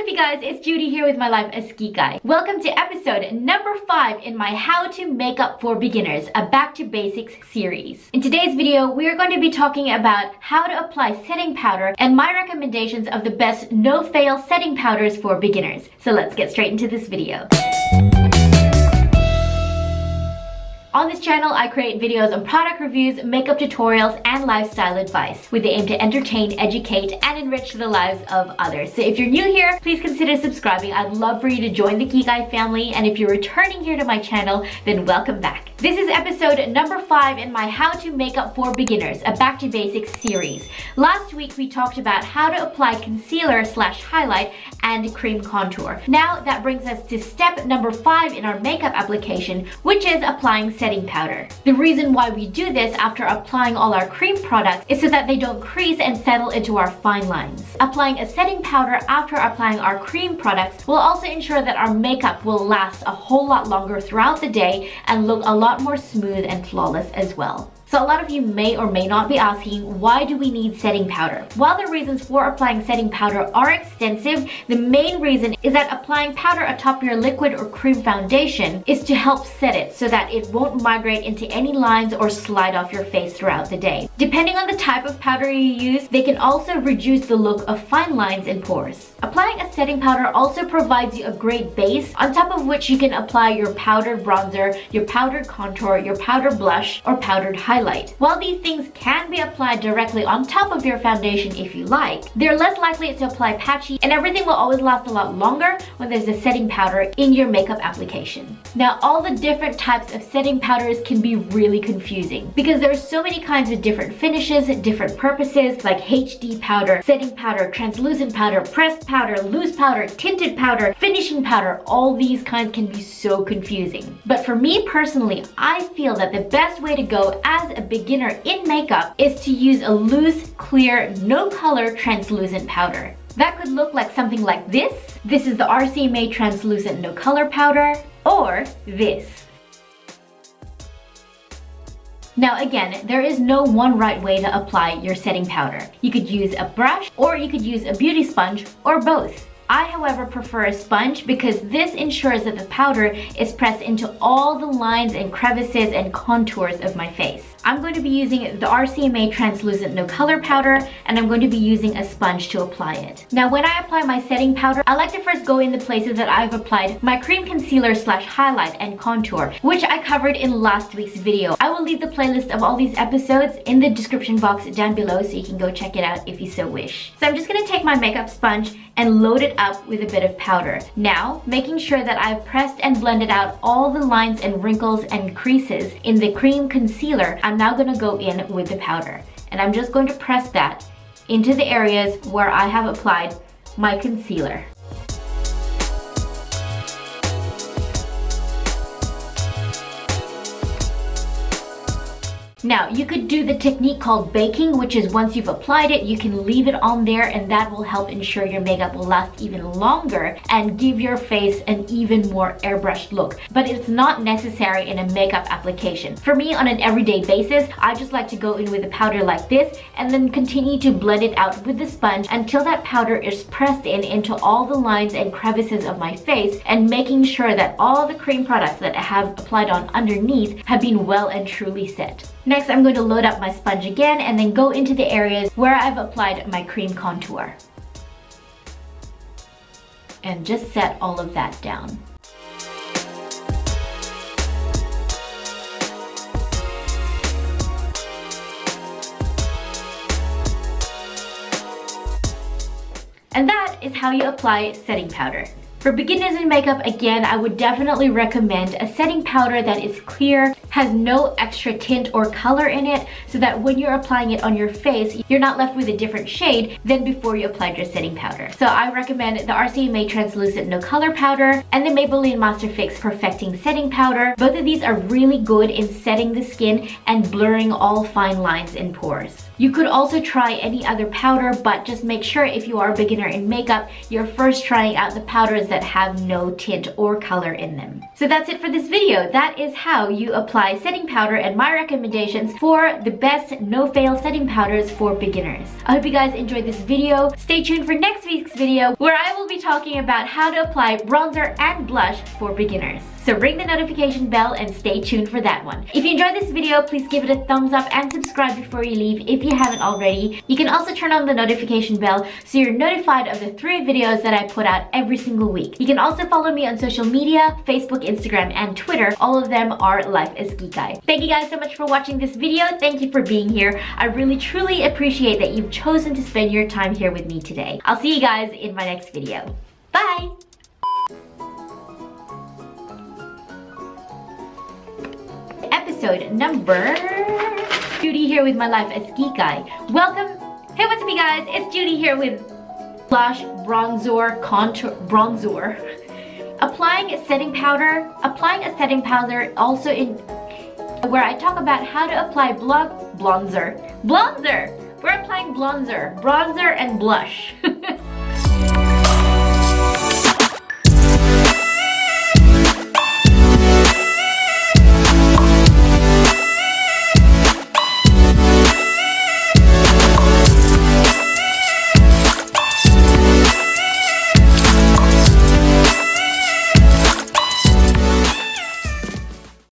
up you guys? It's Judie here with my life as Kikay. Welcome to episode number 5 in my How to Makeup for Beginners, a Back to Basics series. In today's video, we are going to be talking about how to apply setting powder and my recommendations of the best no-fail setting powders for beginners. So let's get straight into this video. On this channel, I create videos on product reviews, makeup tutorials, and lifestyle advice with the aim to entertain, educate, and enrich the lives of others. So if you're new here, please consider subscribing. I'd love for you to join the Kikay family, and if you're returning here to my channel, then welcome back. This is episode number 5 in my How to Makeup for Beginners, a Back to Basics series. Last week, we talked about how to apply concealer slash highlight and cream contour. Now, that brings us to step number 5 in our makeup application, which is applying setting powder. The reason why we do this after applying all our cream products is so that they don't crease and settle into our fine lines. Applying a setting powder after applying our cream products will also ensure that our makeup will last a whole lot longer throughout the day and look a lot more smooth and flawless as well. So a lot of you may or may not be asking, why do we need setting powder? While the reasons for applying setting powder are extensive, the main reason is that applying powder atop your liquid or cream foundation is to help set it so that it won't migrate into any lines or slide off your face throughout the day. Depending on the type of powder you use, they can also reduce the look of fine lines and pores. Applying a setting powder also provides you a great base on top of which you can apply your powdered bronzer, your powdered contour, your powdered blush, or powdered highlight. While these things can be applied directly on top of your foundation if you like, they're less likely to apply patchy and everything will always last a lot longer when there's a setting powder in your makeup application. Now all the different types of setting powders can be really confusing because there's so many kinds of different finishes, different purposes like HD powder, setting powder, translucent powder, pressed powder, loose powder, tinted powder, finishing powder, all these kinds can be so confusing. But for me personally, I feel that the best way to go as a beginner in makeup is to use a loose, clear, no color translucent powder. That could look like something like this. This is the RCMA translucent no color powder or this. Now again, there is no one right way to apply your setting powder. You could use a brush or you could use a beauty sponge or both. I, however, prefer a sponge because this ensures that the powder is pressed into all the lines and crevices and contours of my face. I'm going to be using the RCMA Translucent No Color Powder and I'm going to be using a sponge to apply it. Now when I apply my setting powder, I like to first go in the places that I've applied my cream concealer slash highlight and contour, which I covered in last week's video. I will leave the playlist of all these episodes in the description box down below so you can go check it out if you so wish. So I'm just going to take my makeup sponge and load it up with a bit of powder. Now, making sure that I've pressed and blended out all the lines and wrinkles and creases in the cream concealer, I'm now gonna go in with the powder. And I'm just going to press that into the areas where I have applied my concealer. Now, you could do the technique called baking, which is once you've applied it, you can leave it on there and that will help ensure your makeup will last even longer and give your face an even more airbrushed look. But it's not necessary in a makeup application. For me, on an everyday basis, I just like to go in with a powder like this and then continue to blend it out with the sponge until that powder is pressed in into all the lines and crevices of my face and making sure that all the cream products that I have applied on underneath have been well and truly set. Next, I'm going to load up my sponge again and then go into the areas where I've applied my cream contour. And just set all of that down. And that is how you apply setting powder. For beginners in makeup, again, I would definitely recommend a setting powder that is clear, has no extra tint or color in it, so that when you're applying it on your face, you're not left with a different shade than before you applied your setting powder. So I recommend the RCMA Translucent No Color Powder and the Maybelline Master Fix Perfecting Setting Powder. Both of these are really good in setting the skin and blurring all fine lines and pores. You could also try any other powder, but just make sure if you are a beginner in makeup, you're first trying out the powders that have no tint or color in them. So that's it for this video. That is how you apply setting powder and my recommendations for the best no-fail setting powders for beginners. I hope you guys enjoyed this video. Stay tuned for next week's video where I will be talking about how to apply bronzer and blush for beginners. So ring the notification bell and stay tuned for that one. If you enjoyed this video, please give it a thumbs up and subscribe before you leave if you haven't already. You can also turn on the notification bell so you're notified of the three videos that I put out every single week. You can also follow me on social media, Facebook, Instagram, and Twitter. All of them are Life as Kikay. Thank you guys so much for watching this video. Thank you for being here. I really truly appreciate that you've chosen to spend your time here with me today. I'll see you guys in my next video. Bye! Episode number... Judie here with my life as Kikay. Welcome. Hey, what's up you guys? It's Judie here with blush, bronzer, contour, bronzer. Applying a setting powder. Applying a setting powder also in where I talk about how to apply bl bronzer. Bronzer! We're applying bronzer, bronzer and blush.